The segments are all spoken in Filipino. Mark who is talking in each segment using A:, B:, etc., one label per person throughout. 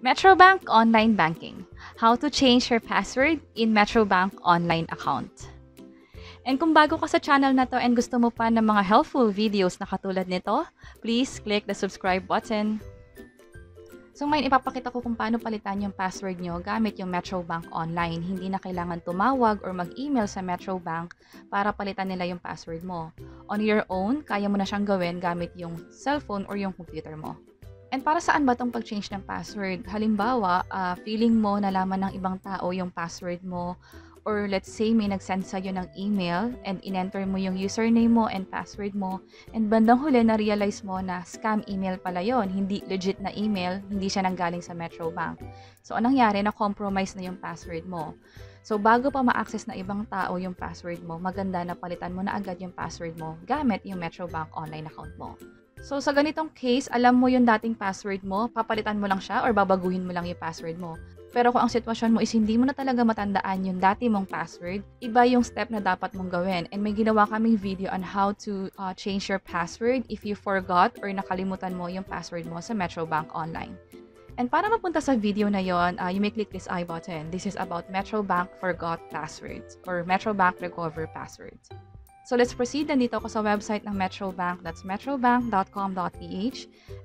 A: Metrobank Online Banking. How to change your password in Metrobank online account. And kung bago ka sa channel na to and gusto mo pa ng mga helpful videos na katulad nito, please click the subscribe button. So ngayon ipapakita ko kung paano palitan yung password nyo gamit yung Metrobank Online. Hindi na kailangan tumawag or mag-email sa Metrobank para palitan nila yung password mo. On your own, kaya mo na siyang gawin gamit yung cellphone or yung computer mo. And para saan ba itong pag-change ng password? Halimbawa, uh, feeling mo nalaman ng ibang tao yung password mo or let's say may nag-send sa'yo ng email and in-enter mo yung username mo and password mo and bandang huli na-realize mo na scam email pala yon hindi legit na email, hindi siya nanggaling sa Metrobank. So, anong nangyari? Na-compromise na yung password mo. So, bago pa ma-access na ibang tao yung password mo, maganda na palitan mo na agad yung password mo gamit yung Metrobank online account mo. So, sa ganitong case, alam mo yung dating password mo, papalitan mo lang siya or babaguhin mo lang yung password mo. Pero kung ang sitwasyon mo is hindi mo na talaga matandaan yung dati mong password, iba yung step na dapat mong gawin. And may ginawa kaming video on how to uh, change your password if you forgot or nakalimutan mo yung password mo sa Metrobank Online. And para mapunta sa video na yon, uh, you may click this I button. This is about Metrobank Forgot Passwords or Metrobank Recover Passwords. So let's proceed. Nandito ako sa website ng Metrobank. That's metrobank.com.ph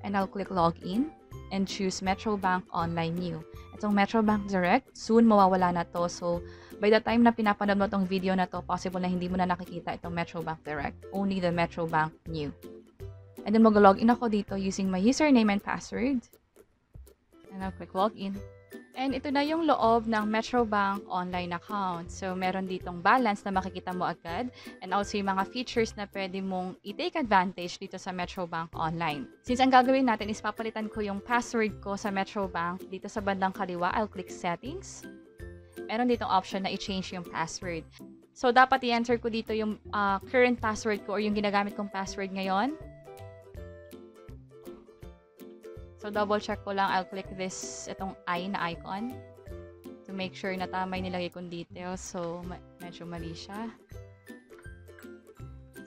A: and I'll click login and choose Metrobank Online New. Itong Metrobank Direct, soon mawawala na to. So by the time na pinapanood mo itong video na to, possible na hindi mo na nakikita itong Metrobank Direct. Only the Metrobank New. And then mag-login ako dito using my username and password. And I'll click login. And ito na yung loob ng Metrobank online account. So, meron ditong balance na makikita mo agad and also yung mga features na pwede mong i-take advantage dito sa Metrobank online. Since ang gagawin natin is papalitan ko yung password ko sa Metrobank dito sa bandang kaliwa, I'll click settings. Meron ditong option na i-change yung password. So, dapat i-enter ko dito yung uh, current password ko or yung ginagamit kong password ngayon. So, double check ko lang. I'll click this, itong I na icon to make sure na tama yung nilagay kong details. So, ma- medyo mali siya.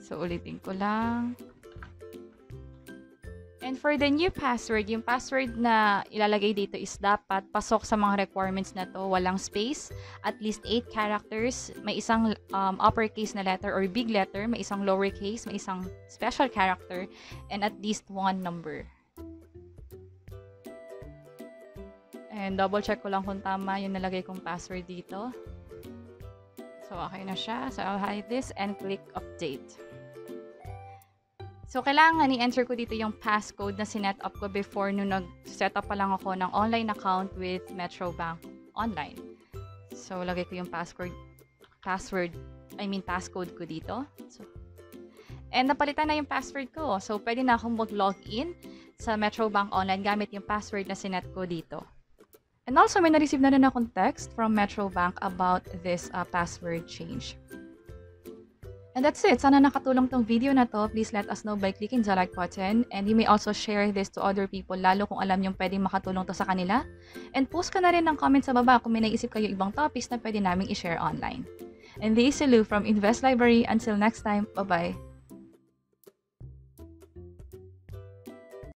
A: So, ulitin ko lang. And for the new password, yung password na ilalagay dito is dapat pasok sa mga requirements na to. Walang space, at least 8 characters, may isang um, uppercase na letter or big letter, may isang lowercase, may isang special character, and at least one number. And double check ko lang kung tama yung nalagay kong password dito. So, okay na siya. So, I'll hide this and click update. So, kailangan i-enter ko dito yung passcode na sinet up ko before nung nag-set up pa lang ako ng online account with Metrobank Online. So, lagay ko yung password, password, I mean passcode ko dito. So, and napalitan na yung password ko. So, pwede na akong mag-login sa Metrobank Online gamit yung password na sinet ko dito. And also, may na-receive na rin akong text from Metrobank about this uh, password change. And that's it. Sana nakatulong tong video na to. Please let us know by clicking the like button. And you may also share this to other people, lalo kung alam yung pwedeng makatulong to sa kanila. And post ka na rin ng comment sa baba kung may naisip kayo ibang topics na pwede naming i-share online. And this is Lou from Invest Library. Until next time, bye-bye.